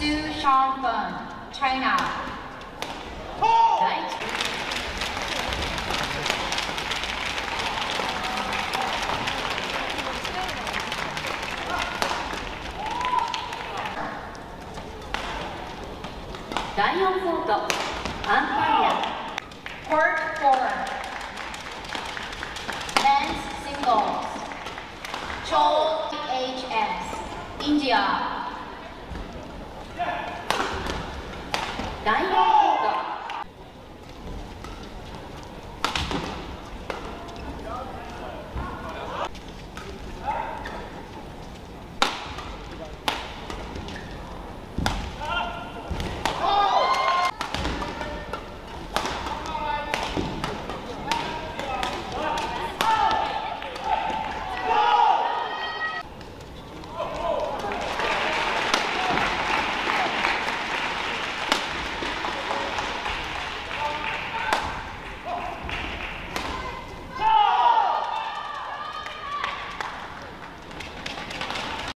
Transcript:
Su Shangfeng, China. Right? Diamond Photo, Umpire. Court four. Men's singles. Cho HS. India. cái